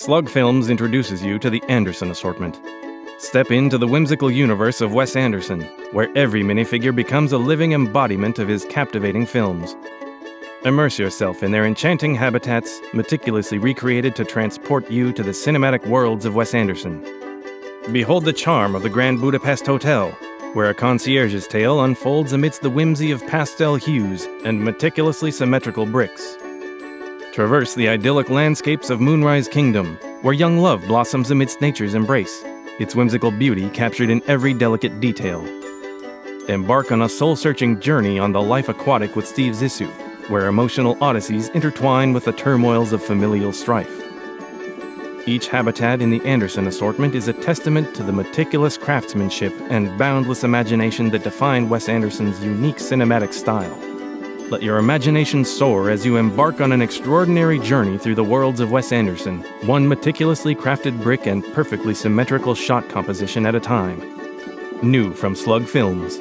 Slug Films introduces you to the Anderson assortment. Step into the whimsical universe of Wes Anderson, where every minifigure becomes a living embodiment of his captivating films. Immerse yourself in their enchanting habitats, meticulously recreated to transport you to the cinematic worlds of Wes Anderson. Behold the charm of the Grand Budapest Hotel, where a concierge's tale unfolds amidst the whimsy of pastel hues and meticulously symmetrical bricks. Traverse the idyllic landscapes of Moonrise Kingdom, where young love blossoms amidst nature's embrace, its whimsical beauty captured in every delicate detail. Embark on a soul searching journey on the life aquatic with Steve Zissou, where emotional odysseys intertwine with the turmoils of familial strife. Each habitat in the Anderson assortment is a testament to the meticulous craftsmanship and boundless imagination that define Wes Anderson's unique cinematic style. Let your imagination soar as you embark on an extraordinary journey through the worlds of Wes Anderson, one meticulously crafted brick and perfectly symmetrical shot composition at a time. New from Slug Films.